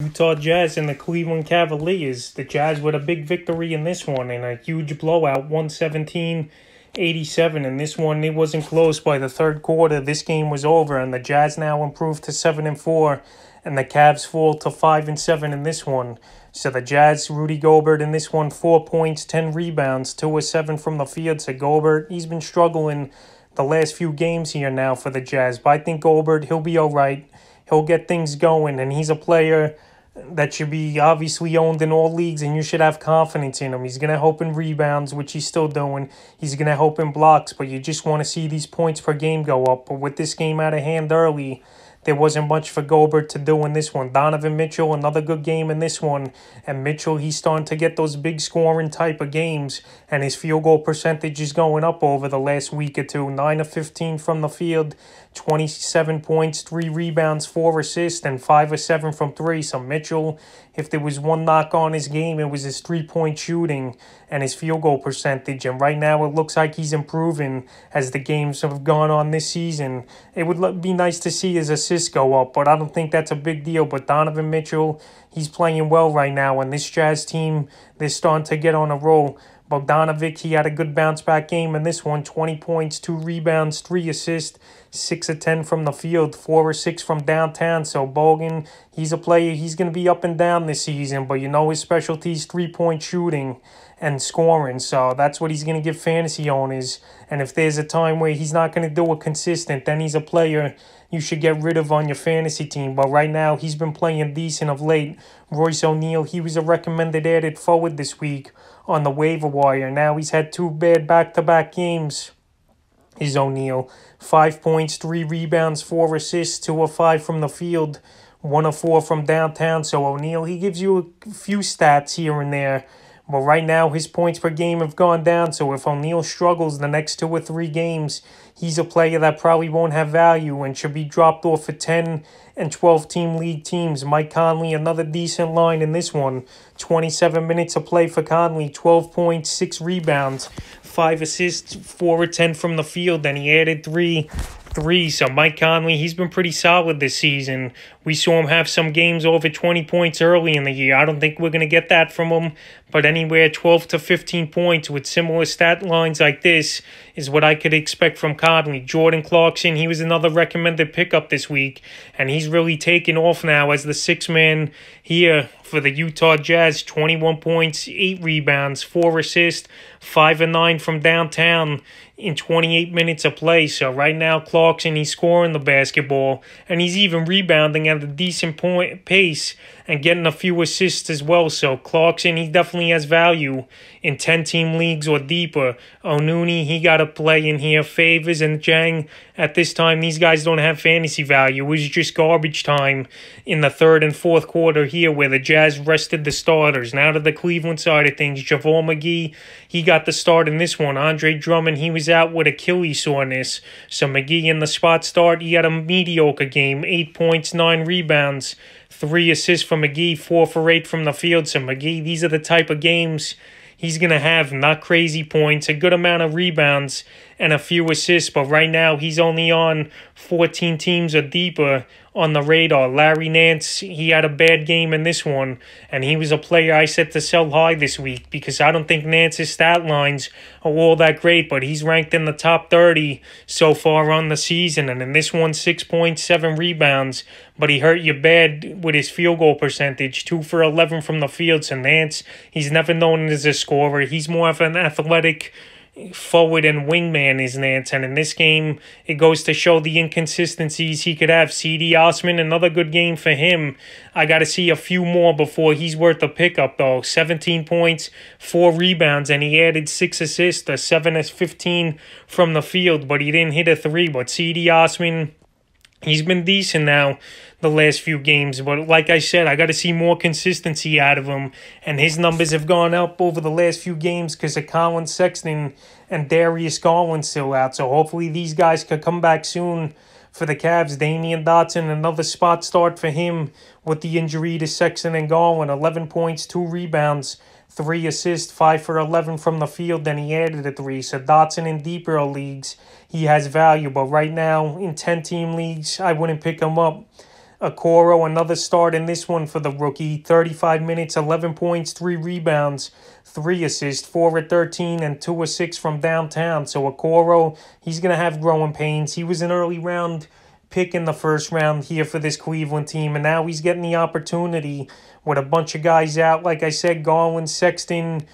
Utah Jazz and the Cleveland Cavaliers. The Jazz with a big victory in this one and a huge blowout, 117 87. In this one, it wasn't close by the third quarter. This game was over, and the Jazz now improved to 7 and 4, and the Cavs fall to 5 and 7 in this one. So the Jazz, Rudy Gobert in this one, 4 points, 10 rebounds, 2 or 7 from the field. So Gobert, he's been struggling the last few games here now for the Jazz, but I think Gobert, he'll be all right. He'll get things going, and he's a player that should be obviously owned in all leagues, and you should have confidence in him. He's going to help in rebounds, which he's still doing. He's going to help in blocks, but you just want to see these points per game go up. But with this game out of hand early, there wasn't much for Gobert to do in this one. Donovan Mitchell, another good game in this one. And Mitchell, he's starting to get those big scoring type of games. And his field goal percentage is going up over the last week or two. 9 of 15 from the field, 27 points, 3 rebounds, 4 assists, and 5 or 7 from 3. So Mitchell, if there was one knock on his game, it was his three point shooting and his field goal percentage. And right now, it looks like he's improving as the games have gone on this season. It would be nice to see his assist go up, but I don't think that's a big deal. But Donovan Mitchell, he's playing well right now, and this Jazz team, they're starting to get on a roll. Bogdanovic, he had a good bounce back game in this one 20 points, 2 rebounds, 3 assists, 6 of 10 from the field, 4 or 6 from downtown. So Bogan, he's a player, he's going to be up and down this season, but you know his specialty is three point shooting and scoring. So that's what he's going to give fantasy owners. And if there's a time where he's not going to do it consistent, then he's a player you should get rid of on your fantasy team. But right now, he's been playing decent of late. Royce O'Neale, he was a recommended added forward this week on the waiver wire. Now he's had two bad back to back games. Is O'Neale. Five points, three rebounds, four assists, two or five from the field, one or four from downtown. So O'Neale, he gives you a few stats here and there but right now, his points per game have gone down. So if O'Neale struggles the next two or three games, he's a player that probably won't have value and should be dropped off for 10 and 12 team league teams. Mike Conley, another decent line in this one. 27 minutes of play for Conley, 12 points, 6 rebounds, 5 assists, 4 or 10 from the field. And he added 3 three. So Mike Conley, he's been pretty solid this season. We saw him have some games over 20 points early in the year. I don't think we're going to get that from him, but anywhere 12 to 15 points with similar stat lines like this is what I could expect from Conley. Jordan Clarkson, he was another recommended pickup this week, and he's really taken off now as the six man here for the Utah Jazz 21 points, 8 rebounds, 4 assists, 5 and 9 from downtown in 28 minutes of play. So right now, Clarkson, he's scoring the basketball and he's even rebounding at a decent point pace and getting a few assists as well. So Clarkson, he definitely has value in 10 team leagues or deeper. Onuni, he got to play in here. Favors and Niang, at this time, these guys don't have fantasy value. It was just garbage time in the third and fourth quarter here where the Jazz rested the starters. Now to the Cleveland side of things, JaVale McGee, he got the start in this one. Andre Drummond, he was out with Achilles soreness. So McGee in the spot start, he had a mediocre game. Eight points, nine rebounds. Three assists from McGee, four for eight from the field. So McGee, these are the type of games he's going to have not crazy points, a good amount of rebounds, and a few assists. But right now, he's only on 14 teams or deeper on the radar. Larry Nance, he had a bad game in this one, and he was a player I set to sell high this week because I don't think Nance's stat lines are all that great, but he's ranked in the top 30 so far on the season. And in this one, 6.7 rebounds, but he hurt you bad with his field goal percentage, 2 for 11 from the field. So Nance, he's never known as a scorer. He's more of an athletic forward and wingman is Nance. And in this game, it goes to show the inconsistencies he could have. Cedi Osman, another good game for him. I got to see a few more before he's worth a pickup, though. 17 points, 4 rebounds, and he added 6 assists, a 7 as 15 from the field, but he didn't hit a 3. But Cedi Osman, he's been decent now the last few games. But like I said, I got to see more consistency out of him. And his numbers have gone up over the last few games because of Collin Sexton and Darius Garland still out. So hopefully these guys could come back soon for the Cavs. Damyean Dotson, another spot start for him with the injury to Sexton and Garland. 11 points, 2 rebounds, 3 assists, 5 for 11 from the field. Then he added a 3. So Dotson in deeper leagues, he has value. But right now, in 10 team leagues, I wouldn't pick him up Okoro, another start in this one for the rookie. 35 minutes, 11 points, 3 rebounds, 3 assists, 4 at 13, and 2 or 6 from downtown. So Okoro, he's going to have growing pains. He was an early round pick in the first round here for this Cleveland team, and now he's getting the opportunity with a bunch of guys out. Like I said, Garland, Sexton,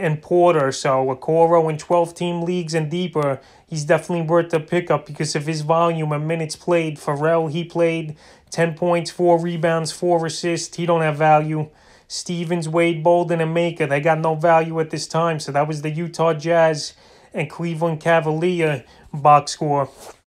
and Porter. So Okoro in 12 team leagues and deeper, he's definitely worth the pickup because of his volume and minutes played. Ferrell, he played 10 points, 4 rebounds, 4 assists. He don't have value. Stevens, Wade, Bolden, and Maker, they got no value at this time. So that was the Utah Jazz and Cleveland Cavalier box score.